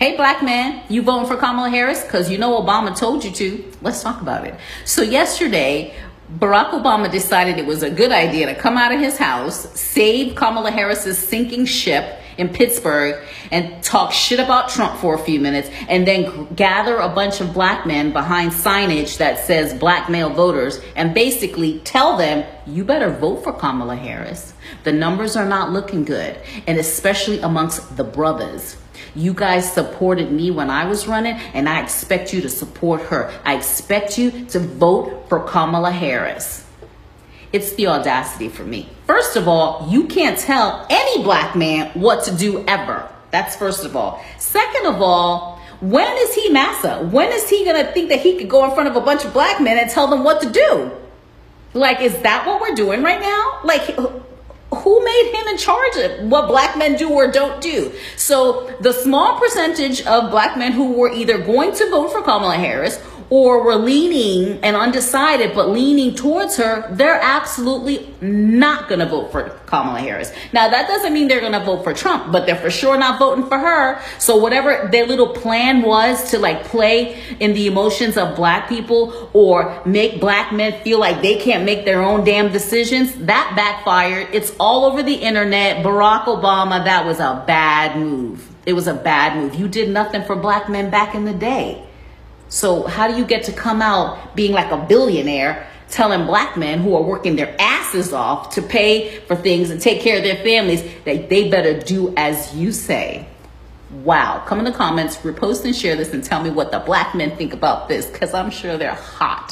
Hey, black man, you voting for Kamala Harris? Because you know Obama told you to. Let's talk about it. So, yesterday, Barack Obama decided it was a good idea to come out of his house, save Kamala Harris's sinking ship in Pittsburgh, and talk shit about Trump for a few minutes, and then gather a bunch of black men behind signage that says black male voters and basically tell them, you better vote for Kamala Harris. The numbers are not looking good, and especially amongst the brothers. You guys supported me when I was running, and I expect you to support her. I expect you to vote for Kamala Harris. It's the audacity for me. First of all, you can't tell any black man what to do ever. That's first of all. Second of all, when is he massa? When is he gonna think that he could go in front of a bunch of black men and tell them what to do? Like, is that what we're doing right now? Like, in charge of what black men do or don't do? So the small percentage of black men who were either going to vote for Kamala Harris or were leaning and undecided but leaning towards her, they're absolutely not going to vote for Kamala Harris. Now, that doesn't mean they're going to vote for Trump, but they're for sure not voting for her. So, whatever their little plan was to like play in the emotions of black people or make black men feel like they can't make their own damn decisions, that backfired. It's all over the internet. Barack Obama, that was a bad move. It was a bad move. You did nothing for black men back in the day. So how do you get to come out being like a billionaire telling black men who are working their asses off to pay for things and take care of their families that they better do as you say? Wow. Come in the comments, repost and share this and tell me what the black men think about this because I'm sure they're hot.